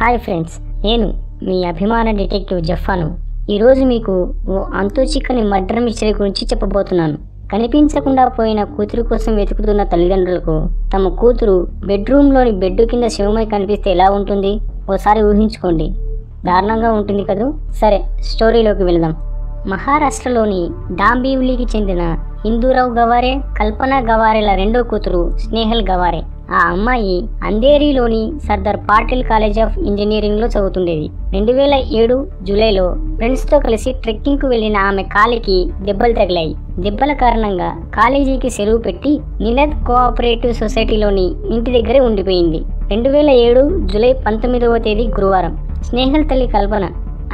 Hi friends నేను మీ అభిమాన detective జఫాను. ఈరోజు మీకు ఓ అంతు చిక్కని మర్డర్ మిస్టరీ గురించి చెప్పబోతున్నాను. కనిపించకుండా పోయిన కూతురు కోసం వెతుకుతున్న తల్లిదండ్రులకు తమ కూతురు బెడ్రూమ్లోని బెడ్ కింద శివమై కనిపిస్తే ఎలా ఉంటుంది? ఓసారి ఊహించుకోండి. దారుణంగా ఉంటుంది కదూ? సరే స్టోరీలోకి వెళదాం. మహారాష్ట్రలోని డాంబివ్లీకి చెందిన హిందూరావు గవారే కల్పన గవారేల రెండో కూతురు స్నేహల్ గవారే. ఆ అమ్మాయి అంధేరిలోని సర్దార్ పాటిల్ కాలేజ్ ఆఫ్ ఇంజనీరింగ్లో చదువుతుండేది. రెండు వేల ఏడు జూలైలో ఫ్రెండ్స్తో కలిసి ట్రెక్కింగ్కు వెళ్ళిన ఆమె కాలికి దెబ్బలు తగిలాయి. దెబ్బల కారణంగా కాలేజీకి సెలవు పెట్టి నినద్ కోఆపరేటివ్ సొసైటీలోని ఇంటి దగ్గరే ఉండిపోయింది. రెండు వేల ఏడు జూలై పంతొమ్మిదవ తేదీ గురువారం. స్నేహల్ తల్లి కల్పన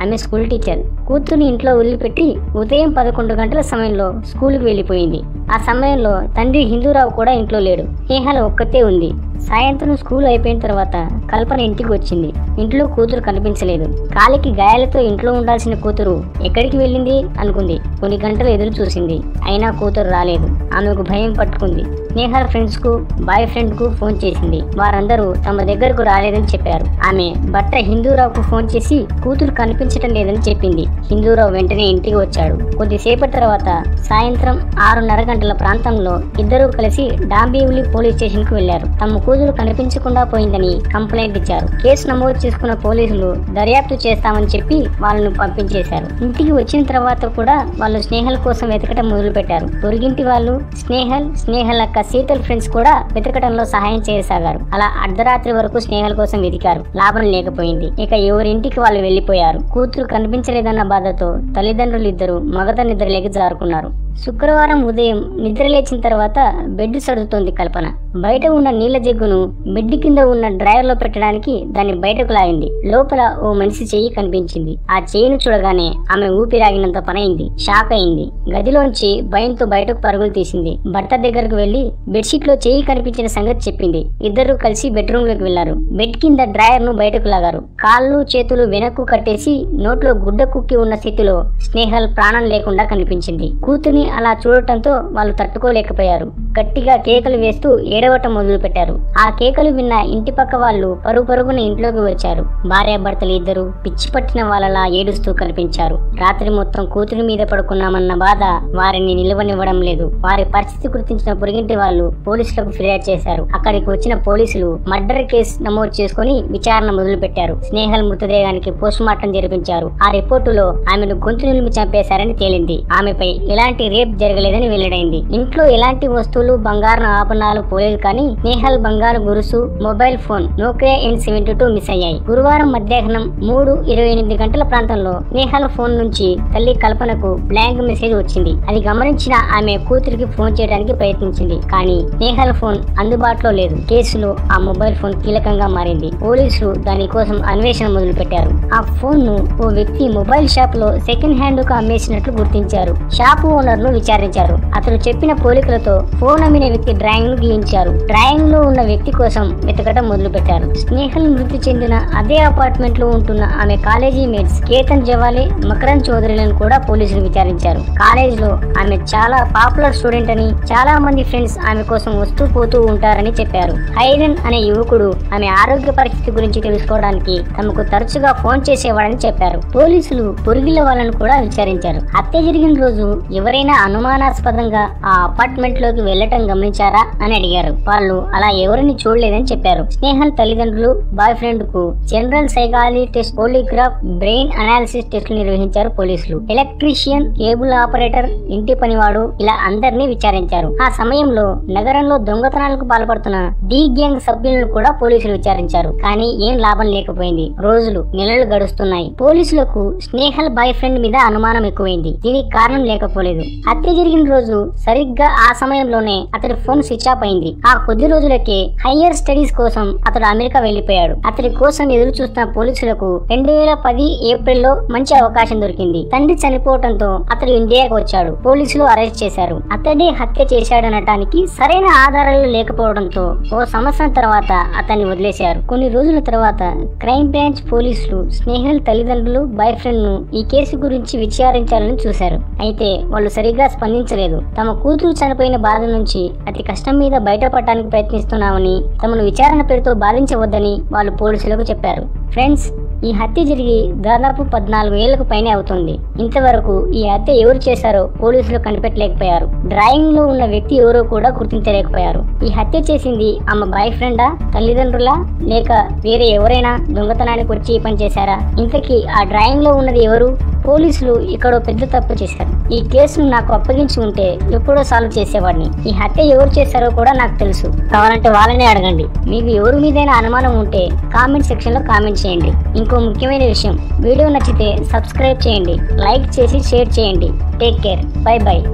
ఆమె స్కూల్ టీచర్. కూతుర్ని ఇంట్లో వదిలిపెట్టి ఉదయం పదకొండు గంటల సమయంలో స్కూల్కి వెళ్ళిపోయింది. ఆ సమయంలో తండ్రి హిందూరావు కూడా ఇంట్లో లేడు. స్నేహల ఒక్కతే ఉంది. సాయంత్రం స్కూల్ అయిపోయిన తర్వాత కల్పన ఇంటికి వచ్చింది. ఇంట్లో కూతురు కనిపించలేదు. కాలికి గాయాలతో ఇంట్లో ఉండాల్సిన కూతురు ఎక్కడికి వెళ్ళింది అనుకుంది. కొన్ని గంటలు ఎదురు చూసింది. అయినా కూతురు రాలేదు. ఆమెకు భయం పట్టుకుంది. స్నేహల్ ఫ్రెండ్స్కు బాయ్ ఫ్రెండ్కు ఫోన్ చేసింది. వారందరూ తమ దగ్గరకు రాలేదని చెప్పారు. ఆమె భర్త హిందూరావుకు ఫోన్ చేసి కూతురు కనిపించటం లేదని చెప్పింది. హిందూరావు వెంటనే ఇంటికి వచ్చాడు. కొద్దిసేపటి తర్వాత సాయంత్రం ఆరున్నర గంటల ప్రాంతంలో ఇద్దరూ కలిసి డాంబీవులి పోలీస్ స్టేషన్కు వెళ్ళారు తమ కూతురు కనిపించకుండా పోయిందని కంప్లైంట్ ఇచ్చారు. కేసు నమోదు చేసుకున్న పోలీసులు దర్యాప్తు చేస్తామని చెప్పి వాళ్ళను పంపించేశారు. ఇంటికి వచ్చిన తర్వాత కూడా వాళ్ళు స్నేహల్ కోసం వెతకటం మొదలుపెట్టారు. పొరుగింటి వాళ్ళు స్నేహల్ స్నేహల్ అక్క శీతల్ ఫ్రెండ్స్ కూడా వెతకటంలో సహాయం చేయసాగారు. అలా అర్ధరాత్రి వరకు స్నేహల్ కోసం వెతికారు. లాభం లేకపోయింది. ఇక ఎవరింటికి వాళ్ళు వెళ్ళిపోయారు కూతురు కనిపించలేదన్న బాధతో తల్లిదండ్రులు ఇద్దరు మగత నిద్రలేకి జారుకున్నారు. శుక్రవారం ఉదయం నిద్ర లేచిన తర్వాత బెడ్ సర్దుతోంది కల్పన. బయట ఉన్న నీళ్ళ జగ్గును మిడ్డి కింద ఉన్న డ్రైవర్లో పెట్టడానికి దాన్ని బయటకు లాగింది. లోపల ఓ మనిషి చెయ్యి కనిపించింది. ఆ చెయ్యిను చూడగానే ఆమె ఊపిరాగినంత పనైంది. షాక్ అయింది. గదిలోంచి భయంతో బయటకు పరుగులు తీసింది. భర్త దగ్గరకు వెళ్ళి బెడ్షీట్లో చెయ్యి కనిపించిన సంగతి చెప్పింది. ఇద్దరు కలిసి బెడ్రూమ్లోకి వెళ్ళారు బెడ్ కింద డ్రాయర్ను బయటకు లాగారు. కాళ్ళు చేతులు వెనక్కు కట్టేసి నోట్లో గుడ్డ కుక్కి ఉన్న స్థితిలో స్నేహల్ ప్రాణం లేకుండా కనిపించింది. కూతుని అలా చూడటంతో వాళ్ళు తట్టుకోలేకపోయారు. గట్టిగా కేకలు వేస్తూ ఏడవటం మొదలు పెట్టారు ఆ కేకలు విన్న ఇంటి పక్క వాళ్ళు పరుగు పరుగున ఇంట్లోకి వచ్చారు. భార్యాభర్తలు ఇద్దరు పిచ్చి పట్టిన వాళ్ళలా ఏడుస్తూ కనిపించారు. రాత్రి మొత్తం కూతురి మీద పడుకున్నామన్న బాధ వారిని నిలవనివ్వడం లేదు. వారి పరిస్థితి గుర్తించిన పొరిగింటి వాళ్ళు పోలీసులకు ఫిర్యాదు చేశారు. అక్కడికి వచ్చిన పోలీసులు మర్డర్ కేసు నమోదు చేసుకుని విచారణ మొదలు పెట్టారు స్నేహల్ మృతదేహానికి పోస్ట్ మార్టం జరిపించారు. ఆ రిపోర్టులో ఆమెను గొంతు నిలిమి చంపేశారని తేలింది. ఆమెపై ఎలాంటి రేప్ జరగలేదని వెల్లడైంది. ఇంట్లో ఎలాంటి వస్తువులు బంగారం ఆభరణాలు పోలేదు కానీ నేహల్ బంగారు గురుసు mobile phone Nokia N seventy two miss అయ్యాయి. గురువారం మధ్యాహ్నం మూడు ఇరవై ఎనిమిది గంటల ప్రాంతంలో నేహల్ ఫోన్ నుంచి తల్లి కల్పనకు బ్లాంక్ మెసేజ్ వచ్చింది. అది గమనించిన ఆమె కూతురికి ఫోన్ చేయడానికి ప్రయత్నించింది. కానీ నేహల్ ఫోన్ అందుబాటులో లేదు. కేసులో ఆ మొబైల్ ఫోన్ కీలకంగా మారింది. పోలీసులు దాని కోసం అన్వేషణ మొదలు పెట్టారు ఆ ఫోన్ను ఓ వ్యక్తి మొబైల్ షాప్లో సెకండ్ హ్యాండ్కు అమ్మేసినట్లు గుర్తించారు. షాప్ ఓనర్ను విచారించారు. అతను చెప్పిన పోలికలతో ఫోన్ అమ్మిన వ్యక్తి డ్రాయింగ్ను గీయించారు డ్రాయింగ్లో ఉన్న వ్యక్తి కోసం వెతకడం మొదలు పెట్టారు స్నేహల్ మృతి చెందిన అదే అపార్ట్మెంట్లో ఉంటున్న ఆమె కాలేజీ మేట్స్ కేతన్ జవాలే మకరన్ చౌదరిలను కూడా పోలీసులు విచారించారు. కాలేజ్లో ఆమె చాలా పాపులర్ స్టూడెంట్ అని చాలా మంది ఫ్రెండ్స్ ఆమె కోసం వస్తూ పోతూ ఉంటారని చెప్పారు. హైరన్ అనే యువకుడు ఆమె ఆరోగ్య పరిస్థితి గురించి తెలుసుకోవడానికి తమకు తరచుగా ఫోన్ చేసేవాడని చెప్పారు. పోలీసులు పొరుగుల వాళ్ళను కూడా విచారించారు. హత్య జరిగిన రోజు ఎవరైనా అనుమానాస్పదంగా ఆ అపార్ట్మెంట్లోకి వెళ్ళటం గమనించారా అని అడిగారు. వాళ్ళు అలా ఎవరిని చూడలేదని చెప్పారు. స్నేహల్ తల్లిదండ్రులు boy ఫ్రెండ్కు general psychology test polygraph brain analysis టెస్టులు నిర్వహించారు పోలీసులు. ఎలక్ట్రీషియన్ కేబుల్ ఆపరేటర్ ఇంటి పనివాడు ఇలా అందరినీ విచారించారు. ఆ సమయంలో నగరంలో దొంగతనాలకు పాల్పడుతున్న డి గ్యాంగ్ సభ్యులను కూడా పోలీసులు విచారించారు. కానీ ఏం లాభం లేకపోయింది. రోజులు నెలలు గడుస్తున్నాయి. పోలీసులకు స్నేహల్ బాయ్ ఫ్రెండ్ మీద అనుమానం ఎక్కువైంది. దీనికి కారణం లేకపోలేదు. హత్య జరిగిన రోజు సరిగ్గా ఆ సమయంలోనే అతడి ఫోన్ స్విచ్ ఆఫ్ అయింది. ఆ కొద్ది రోజులకే హయ్యర్ స్టడీస్ కోసం అతడు అమెరికా వెళ్ళిపోయాడు అతడి కోసం ఎదురు చూస్తున్న పోలీసులకు రెండు వేల పది ఏప్రిల్లో మంచి అవకాశం దొరికింది. తండ్రి చనిపోవడంతో అతడు ఇండియాకు వచ్చాడు. పోలీసులు అరెస్ట్ చేశారు. అతడే హత్య చేశాడనటానికి సరైన ఆధారాలు లేకపోవడంతో ఓ సంవత్సరం తర్వాత అతన్ని వదిలేశారు. కొన్ని రోజుల తర్వాత క్రైమ్ బ్రాంచ్ పోలీసులు స్నేహితుల తల్లిదండ్రులు బాయ్ ఫ్రెండ్ను ఈ కేసు గురించి విచారించాలని చూశారు. అయితే వాళ్ళు సరిగ్గా స్పందించలేదు. తమ కూతురు చనిపోయిన బాధ నుంచి అతి కష్టం మీద బయట బయటపడటానికి ప్రయత్నిస్తున్నామని తమను విచారణ పేరుతో బాధించవద్దని వాళ్ళు పోలీసులకు చెప్పారు. ఫ్రెండ్స్ ఈ హత్య జరిగి దాదాపు పద్నాలుగు ఏళ్ళకు పైనే అవుతుంది. ఇంతవరకు ఈ హత్య ఎవరు చేశారో పోలీసులు కనిపెట్టలేకపోయారు. డ్రాయింగ్లో ఉన్న వ్యక్తి ఎవరో కూడా గుర్తించలేకపోయారు. ఈ హత్య చేసింది ఆమె బాయ్ ఫ్రెండా తల్లిదండ్రులా లేక వేరే ఎవరైనా దొంగతనానికి వచ్చి పనిచేశారా? పని చేశారా ఇంతకీ ఆ డ్రాయింగ్లో ఉన్నది ఎవరు? పోలీసులు ఇక్కడో పెద్ద తప్పు చేశారు. ఈ కేసును నాకు అప్పగించి ఉంటే ఎప్పుడో సాల్వ్ చేసేవాడిని. ఈ హత్య ఎవరు చేశారో కూడా నాకు తెలుసు. కావాలంటే వాళ్ళనే అడగండి. మీకు ఎవరి మీదైనా అనుమానం ఉంటే కామెంట్ సెక్షన్లో కామెంట్ చేయండి. ఇంకో ముఖ్యమైన విషయం వీడియో నచ్చితే సబ్స్క్రైబ్ చేయండి. లైక్ చేసి షేర్ చేయండి. Take care. Bye bye.